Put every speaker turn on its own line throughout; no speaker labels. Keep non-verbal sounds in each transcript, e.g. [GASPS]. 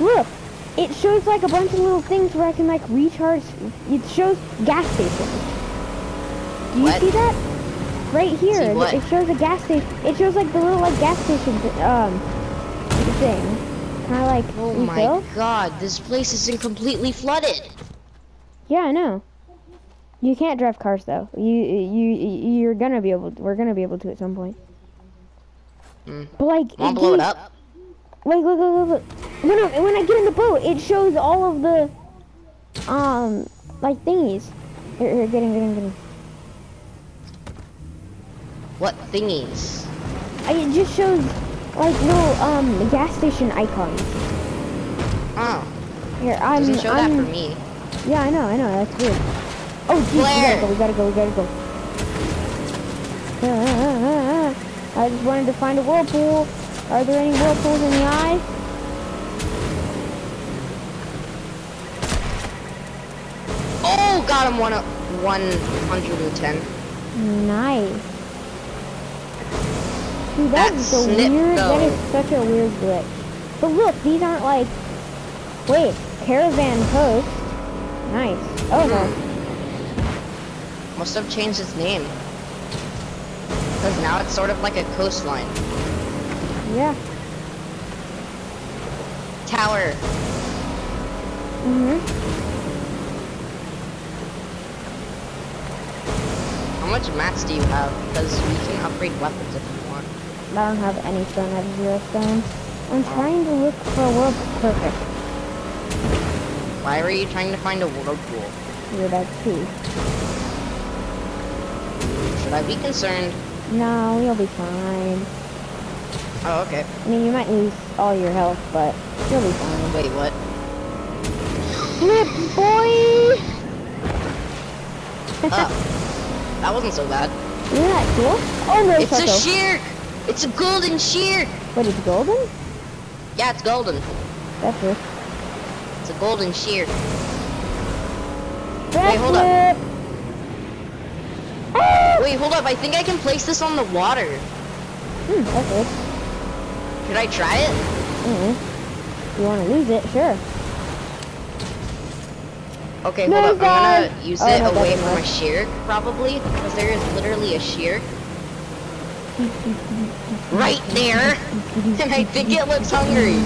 Look, it shows like a bunch of little things where I can like recharge. It shows gas stations. Do you
What?
see that? Right here,
what?
it shows a gas station. It shows like the little like gas station um thing. Can I like
Oh
refill?
my god, this place isn't completely flooded.
Yeah, I know. You can't drive cars though. You you you're gonna be able. we're gonna be able to at some point.
Hmm.
But like,
Wanna blow it up?
Like, look, look, look, look. When I when I get in the boat, it shows all of the um like thingies. Here, here, get in, get in, get in.
What thingies?
I, it just shows like little um gas station icons.
Oh,
Here, I'm.
doesn't show that
I'm,
for me.
Yeah, I know, I know. That's weird. Oh, jeez, we gotta go, we gotta go, we gotta go. Ah, ah, ah. I just wanted to find a whirlpool. Are there any whirlpools in the eye?
Him one, 110.
Nice. Dude,
That
that's so
snip,
weird. That
though.
is such a weird glitch. But look, these aren't like. Wait, caravan coast. Nice. Oh no.
Must have changed its name. Because now it's sort of like a coastline.
Yeah.
Tower.
Mhm.
How much mats do you have? Because we can upgrade weapons if you want.
I don't have any stone. I have zero stone. I'm trying to look for a world perfect.
Why are you trying to find a whirlpool?
Weird as too.
Should I be concerned?
No, you'll be fine.
Oh, okay.
I mean, you might lose all your health, but you'll be fine.
Wait, what?
Flip, boy!
Oh, that wasn't so bad.
Isn't that cool? Oh no,
It's a sheer! It's a golden sheer!
Wait, it's golden?
Yeah, it's golden.
That's it.
It's a golden sheer.
Wait,
hold up.
Ah!
Wait, hold up. I think I can place this on the water.
Hmm, it.
Should I try it?
Mm-hmm. You want to lose it? Sure.
Okay,
No,
hold up.
God.
I'm gonna use
Oh,
it
no,
away from a sheer, probably, because there is literally a sheer right there, [LAUGHS] and I think it looks hungry.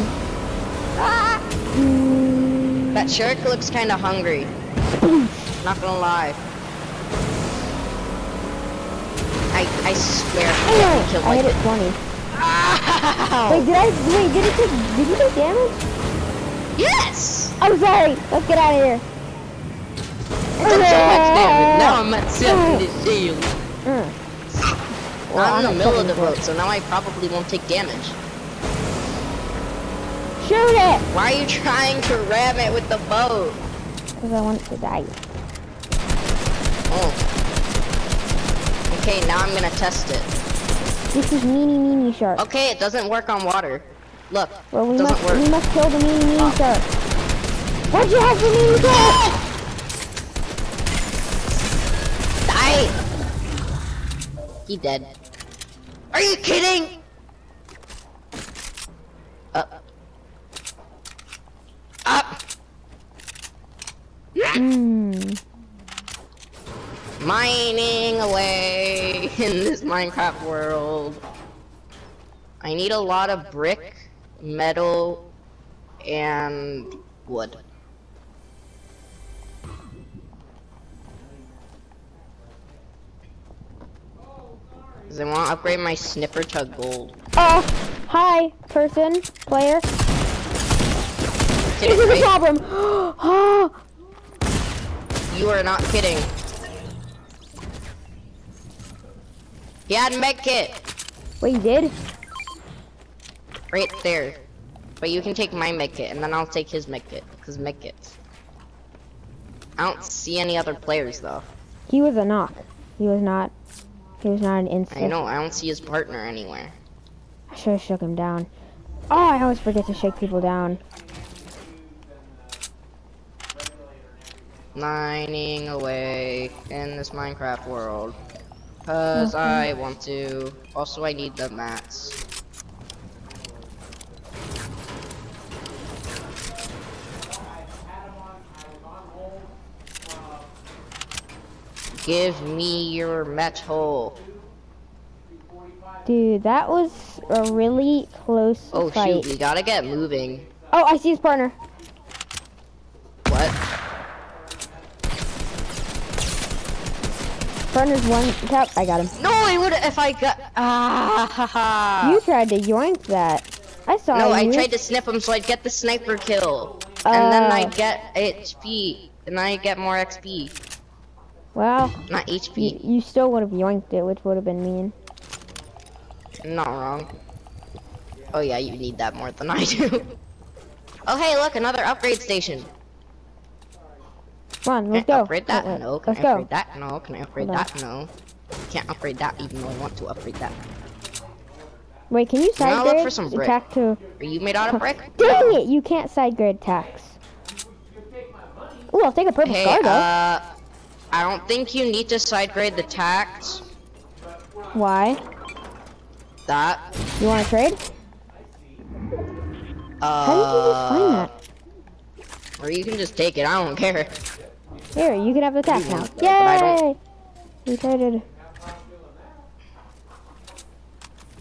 Ah! That shark looks kind of hungry. Not gonna lie. I I swear I killed
I
like
hit it
it.
20.
Ow! [LAUGHS]
Wait, did I? Wait, did it take? Did you take damage?
Yes!
I'm sorry. Let's get out of here.
I took so much damage. Now I'm at 70 shield. Well, I'm in the middle of the
74.
boat, so now I probably won't take damage.
Shoot it!
Why are you trying to ram it with the boat?
Because I want to die.
Oh. Okay, now I'm gonna test it.
This is meanie meanie shark.
Okay, it doesn't work on water. Look,
Well, we
it doesn't
must
work.
we must kill the meanie meanie
Oh.
shark. What'd you have for meanie shark?
Die! He dead. Are you kidding? Up. Up!
Hmm.
Mining away [LAUGHS] in this Minecraft world. I need a lot of brick, metal, and wood. Cause I want to upgrade my snipper to gold.
Oh, hi, person, player.
Kidding,
This is a problem. Oh, [GASPS]
You are not kidding. He had medkit
wait, you did?
right there. But you can take my medkit and then I'll take his medkit. Cause medkits. I don't see any other players though.
He was a knock. He was not. He was not an instant.
I know, I don't see his partner anywhere.
I should have shook him down. Oh, I always forget to shake people down.
Mining away in this Minecraft world. Cause mm-hmm. I want to. Also, I need the mats. Give me your metal.
Dude, that was a really close
Oh
fight.
shoot, we gotta get moving.
Oh, I see his partner.
What?
Partner's one tap. I got him.
No, I would if I got. Ah, ha, ha.
You tried to yoink that. I saw
No,
you.
I tried to snip him so I'd get the sniper kill. and then
Uh.
I'd get HP. And I'd get more XP.
Well,
Not
you,
HP.
you still would have yoinked it, which would have been mean.
Not wrong. Oh yeah, you need that more than I do. [LAUGHS] oh hey, look, another upgrade station.
Come on, let's
I
go.
upgrade that?
Wait, wait,
No. Can
Let's
I
go.
upgrade that? No. Can I upgrade
Hold on.
that? No. Can't upgrade that even though I want to upgrade that.
Wait, can you side
Now look
grade
for some brick.
attack to?
Are you made out of brick?
Dang it! You can't side grade attacks. Ooh, I'll take a purple
Hey,
scar though.
uh, I don't think you need to side grade the tax.
Why?
That.
You want to trade?
Uh,
How did you just find that?
Or you can just take it. I don't care.
Here, you can have the
You
now.
want that, but I don't-
Yay! We traded.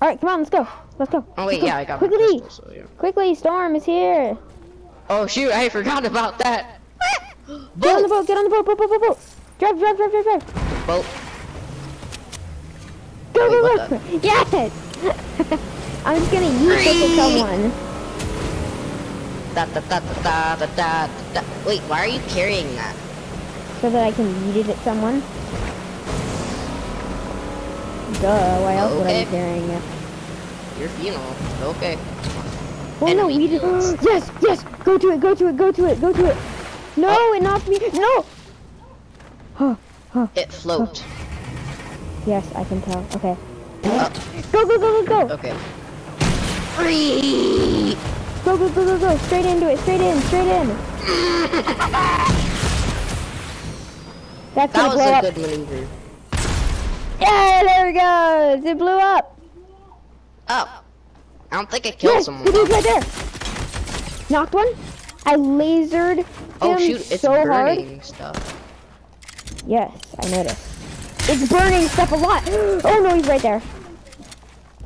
All right, come on, let's go. Let's go.
Oh wait,
go.
yeah, I got
quickly,
crystal, so yeah.
quickly. Storm is here.
Oh shoot, I forgot about that.
Get on the
Boat.
boat. Get on the boat. Boat. Boat. Boat. boat. Drive. Drive. Drive. Drive. Drive.
Boat.
Go. Go. Go. Yes. [LAUGHS] I'm just gonna use it to someone.
Da da da da da da da da. Wait, why are you carrying that?
so that I can yeet it at someone. Duh, why else would I be carrying it?
Your funeral. Okay.
Oh no,
Enemy
we did. [GASPS] yes, yes, go to it, go to it, go to it, go to it. No,
Oh.
it knocked me. No. Huh, [GASPS] huh.
It float. [GASPS]
Yes, I can tell. Okay.
Uh,
Go, go, go, go, go.
okay. Free.
Go, go, go, go, go. Straight into it, straight in, straight in. [LAUGHS] That's
That was a
up.
good maneuver.
Yeah, there it goes. It blew up.
Oh. I don't think it killed
Yes,
someone.
dude's right there. Knocked one. I lasered him
Oh shoot, it's
so hard.
stuff.
Yes, I noticed. It's burning stuff a lot. [GASPS] Oh no, he's right there.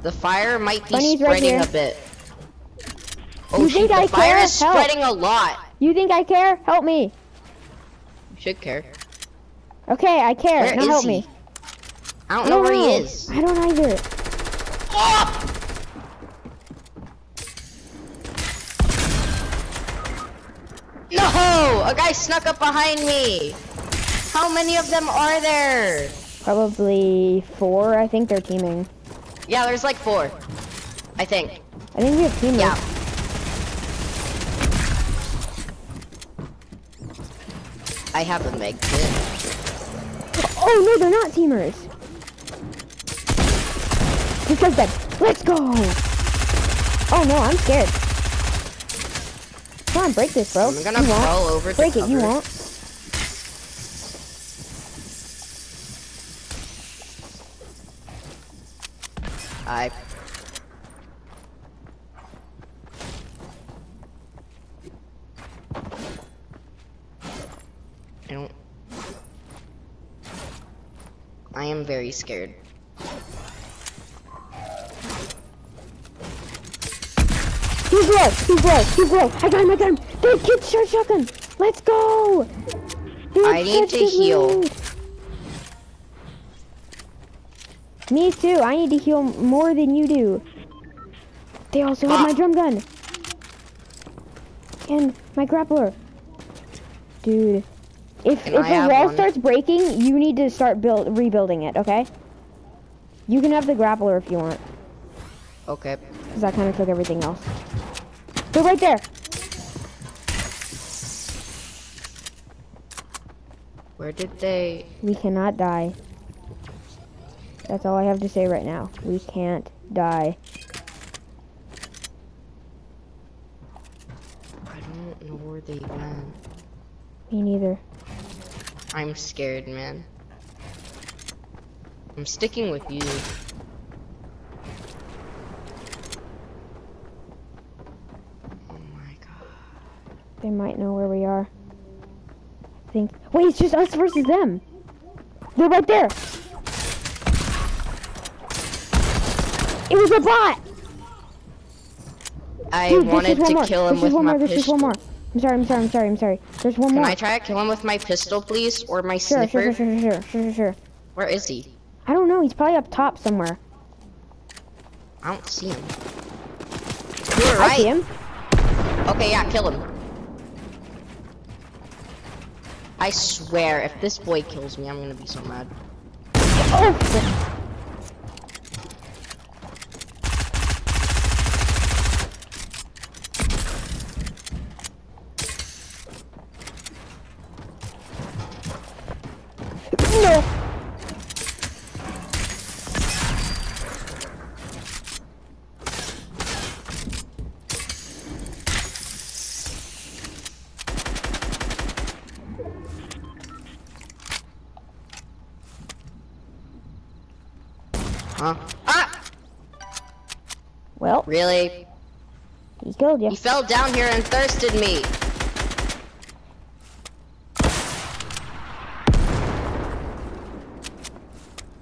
The fire might be
Bunny's right
spreading
here.
a bit. Oh
You
shoot,
think
the
I
fire
care?
is
Help.
spreading a lot.
You think I care? Help me.
You should care.
Okay, I care.
Where
now help
he?
me.
I don't
I
know
don't
where
know.
he is.
I don't either.
Oh! No! A guy snuck up behind me! How many of them are there?
Probably four. I think they're teaming.
Yeah, there's like four. I think.
I think we have teammates.
Yeah. I have a medkit.
Oh no, they're not teamers. This guy's dead. Let's go. Oh no, I'm scared. Come on, break this, bro.
I'm gonna
you won't.
over to
Break it. You won't.
I. I don't. I am very scared.
He's low. He's low. He's low. I got him. I got him. Dude, get short shotgun. Let's go. Dude,
I need to heal.
loot. Me too. I need to heal more than you do. They also have my drum gun. And my grappler. Dude. If,
Can
if
I
the wall
one?
starts breaking, you need to start build rebuilding it, okay? You can have the grappler if you want.
Okay.
Because I kind of took everything else. They're right there.
Where did they?
We cannot die. That's all I have to say right now. We can't die.
I don't know where they went.
Me neither.
I'm scared, man. I'm sticking with you. Oh my god.
They might know where we are. I think. Wait, it's just us versus them. They're right there. It was a bot.
I
Dude,
wanted to
more.
kill him
this
with my
more. This is
pistol.
one more. I'm sorry. I'm sorry. I'm sorry. I'm sorry. There's one
Can
more.
I try to kill him with my pistol, please, or my
Sure,
sniffer?
sure, sure, sure, sure, sure, sure.
Where is he?
I don't know. He's probably up top somewhere.
I don't see him. You were
I
right.
see him.
Okay, yeah, kill him. I swear, if this boy kills me, I'm gonna be so mad.
Oh, no.
Huh? Ah!
Well,
Really?
he killed you.
He fell down here and thirsted me.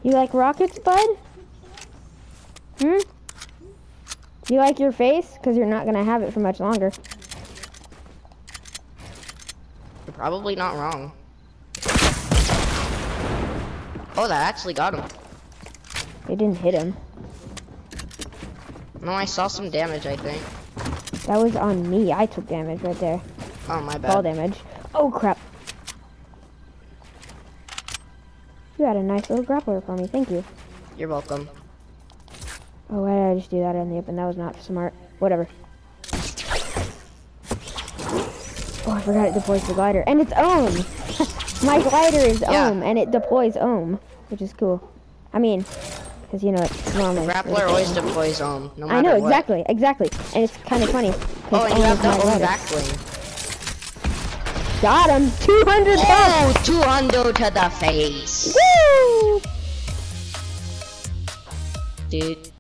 You like rockets, bud? Hmm? You like your face? Because you're not going to have it for much longer.
You're probably not wrong. Oh, that actually got him.
It didn't hit him.
No, I saw some damage, I think.
That was on me. I took damage right there.
Oh, my
Fall
bad.
damage. Oh, crap. You had a nice little grappler for me. Thank you.
You're welcome.
Oh, why did I just do that in the open? That was not smart. Whatever. Oh, I forgot it deploys the glider. And it's ohm! [LAUGHS] My glider is
Yeah.
ohm, and it deploys ohm, which is cool. I mean, because, you know, it's normally...
Grappler always deploys home, no matter
I know,
what.
exactly, exactly. And it's kind of funny.
Oh, and you have the own.
Got him! 200 bucks!
Oh, 200 to the face.
Woo!
Dude.